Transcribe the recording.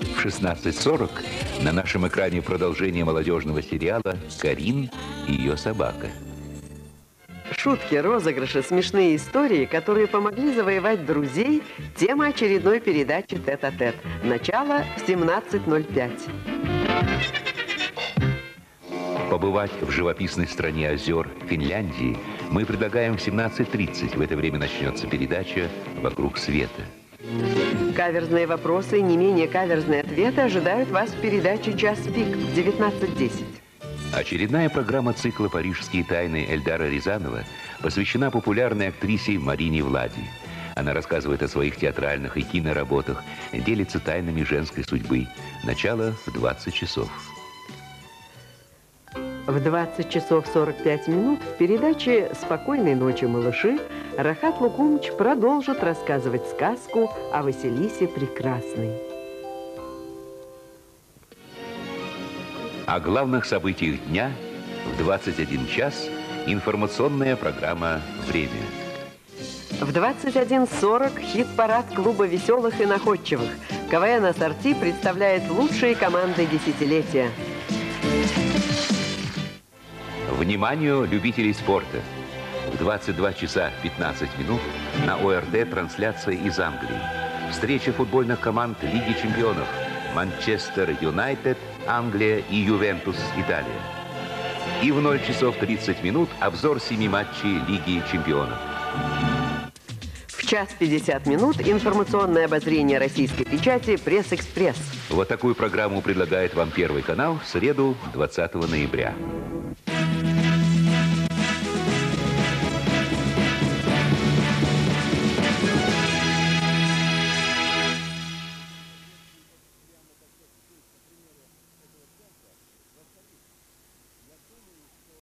В 16.40 на нашем экране продолжение молодежного сериала «Карин и ее собака». Шутки, розыгрыши, смешные истории, которые помогли завоевать друзей. Тема очередной передачи «Тет-а-тет». Начало в 17.05. Побывать в живописной стране озер Финляндии мы предлагаем в 17.30. В это время начнется передача «Вокруг света». Каверзные вопросы и не менее каверзные ответы ожидают вас в передаче «Час пик» в 19.10. Очередная программа цикла «Парижские тайны» Эльдара Рязанова посвящена популярной актрисе Марине Влади. Она рассказывает о своих театральных и киноработах, делится тайнами женской судьбы. Начало в 20 часов. В 20 часов 45 минут в передаче «Спокойной ночи, малыши» Рахат Лукумыч продолжит рассказывать сказку о Василисе Прекрасной. О главных событиях дня в 21 час информационная программа «Время». В 21.40 хит-парад клуба веселых и находчивых. КВН «Ассорти» представляет лучшие команды десятилетия. Вниманию любителей спорта! В 22 часа 15 минут на ОРТ трансляция из Англии. Встреча футбольных команд Лиги чемпионов. Манчестер Юнайтед, Англия и Ювентус, Италия. И в 0 часов 30 минут обзор семи матчей Лиги чемпионов. В час 50 минут информационное обозрение российской печати «Пресс-экспресс». Вот такую программу предлагает вам Первый канал в среду 20 ноября.